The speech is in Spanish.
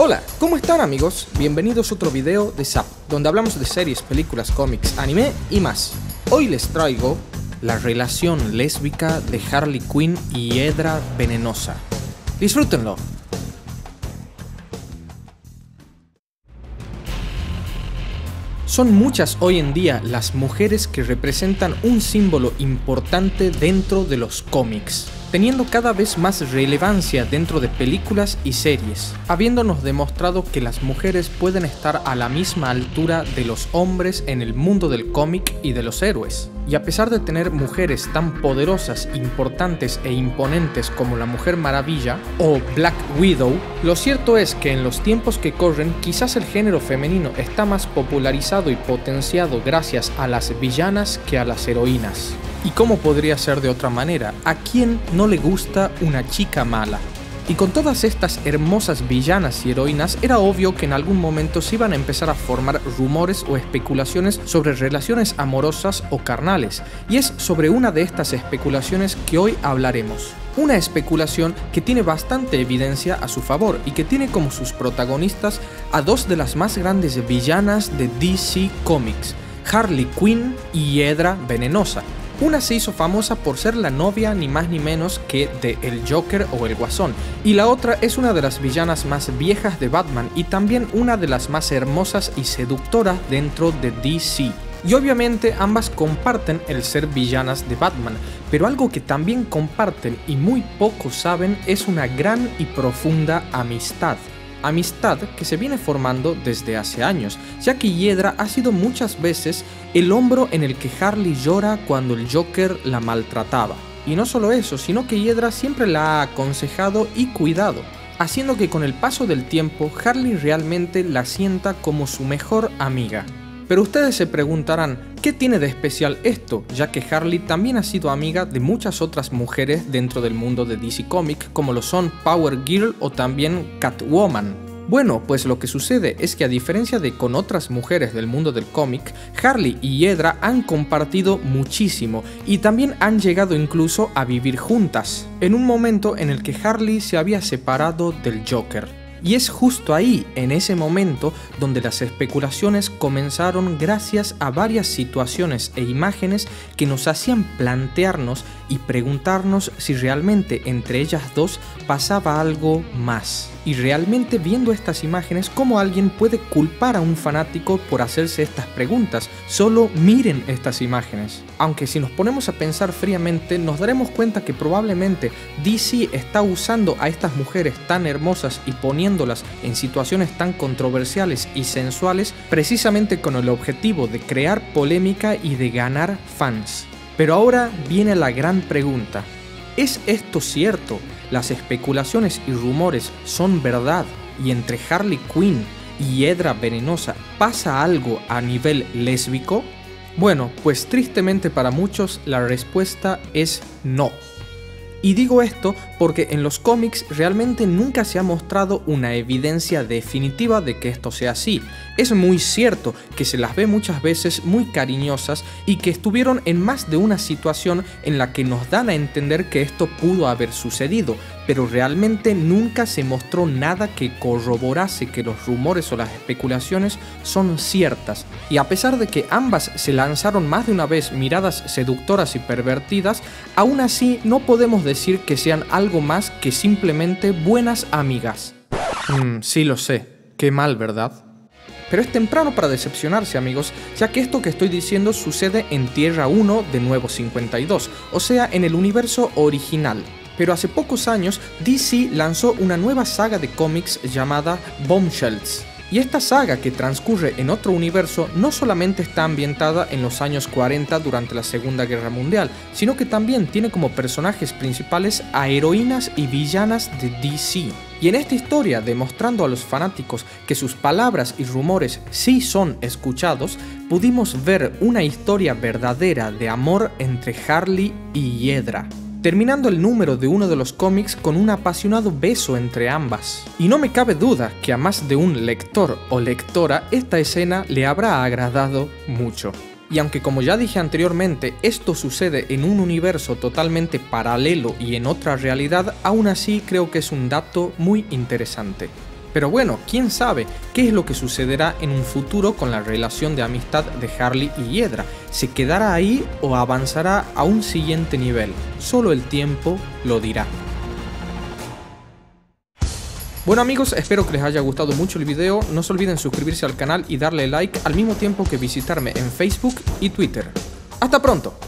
Hola, ¿cómo están amigos? Bienvenidos a otro video de SAP, donde hablamos de series, películas, cómics, anime y más. Hoy les traigo la relación lésbica de Harley Quinn y Hiedra Venenosa. Disfrútenlo. Son muchas hoy en día las mujeres que representan un símbolo importante dentro de los cómics teniendo cada vez más relevancia dentro de películas y series, habiéndonos demostrado que las mujeres pueden estar a la misma altura de los hombres en el mundo del cómic y de los héroes. Y a pesar de tener mujeres tan poderosas, importantes e imponentes como la Mujer Maravilla o Black Widow, lo cierto es que en los tiempos que corren quizás el género femenino está más popularizado y potenciado gracias a las villanas que a las heroínas. ¿Y cómo podría ser de otra manera? ¿A quién no le gusta una chica mala? Y con todas estas hermosas villanas y heroínas, era obvio que en algún momento se iban a empezar a formar rumores o especulaciones sobre relaciones amorosas o carnales. Y es sobre una de estas especulaciones que hoy hablaremos. Una especulación que tiene bastante evidencia a su favor y que tiene como sus protagonistas a dos de las más grandes villanas de DC Comics, Harley Quinn y Hiedra Venenosa, una se hizo famosa por ser la novia ni más ni menos que de El Joker o El Guasón, y la otra es una de las villanas más viejas de Batman y también una de las más hermosas y seductoras dentro de DC. Y obviamente ambas comparten el ser villanas de Batman, pero algo que también comparten y muy pocos saben es una gran y profunda amistad amistad que se viene formando desde hace años, ya que Hiedra ha sido muchas veces el hombro en el que Harley llora cuando el Joker la maltrataba. Y no solo eso, sino que Hiedra siempre la ha aconsejado y cuidado, haciendo que con el paso del tiempo Harley realmente la sienta como su mejor amiga. Pero ustedes se preguntarán, ¿qué tiene de especial esto? Ya que Harley también ha sido amiga de muchas otras mujeres dentro del mundo de DC Comics, como lo son Power Girl o también Catwoman. Bueno, pues lo que sucede es que a diferencia de con otras mujeres del mundo del cómic, Harley y Hiedra han compartido muchísimo y también han llegado incluso a vivir juntas, en un momento en el que Harley se había separado del Joker. Y es justo ahí, en ese momento, donde las especulaciones comenzaron gracias a varias situaciones e imágenes que nos hacían plantearnos y preguntarnos si realmente entre ellas dos pasaba algo más. Y realmente viendo estas imágenes, ¿cómo alguien puede culpar a un fanático por hacerse estas preguntas? Solo miren estas imágenes. Aunque si nos ponemos a pensar fríamente, nos daremos cuenta que probablemente DC está usando a estas mujeres tan hermosas y poniéndolas en situaciones tan controversiales y sensuales precisamente con el objetivo de crear polémica y de ganar fans. Pero ahora viene la gran pregunta. ¿Es esto cierto? ¿Las especulaciones y rumores son verdad? ¿Y entre Harley Quinn y Hiedra Venenosa pasa algo a nivel lésbico? Bueno, pues tristemente para muchos la respuesta es no. Y digo esto porque en los cómics realmente nunca se ha mostrado una evidencia definitiva de que esto sea así. Es muy cierto que se las ve muchas veces muy cariñosas y que estuvieron en más de una situación en la que nos dan a entender que esto pudo haber sucedido, pero realmente nunca se mostró nada que corroborase que los rumores o las especulaciones son ciertas. Y a pesar de que ambas se lanzaron más de una vez miradas seductoras y pervertidas, aún así no podemos decir que sean algo más que simplemente buenas amigas. Mm, sí lo sé, qué mal, ¿verdad? Pero es temprano para decepcionarse amigos, ya que esto que estoy diciendo sucede en Tierra 1 de Nuevo 52, o sea, en el universo original. Pero hace pocos años, DC lanzó una nueva saga de cómics llamada Bombshells, y esta saga que transcurre en otro universo no solamente está ambientada en los años 40 durante la Segunda Guerra Mundial, sino que también tiene como personajes principales a heroínas y villanas de DC. Y en esta historia, demostrando a los fanáticos que sus palabras y rumores sí son escuchados, pudimos ver una historia verdadera de amor entre Harley y Hiedra terminando el número de uno de los cómics con un apasionado beso entre ambas. Y no me cabe duda que a más de un lector o lectora esta escena le habrá agradado mucho. Y aunque como ya dije anteriormente, esto sucede en un universo totalmente paralelo y en otra realidad, aún así creo que es un dato muy interesante. Pero bueno, quién sabe qué es lo que sucederá en un futuro con la relación de amistad de Harley y Hiedra. ¿Se quedará ahí o avanzará a un siguiente nivel? Solo el tiempo lo dirá. Bueno amigos, espero que les haya gustado mucho el video, no se olviden suscribirse al canal y darle like al mismo tiempo que visitarme en Facebook y Twitter. ¡Hasta pronto!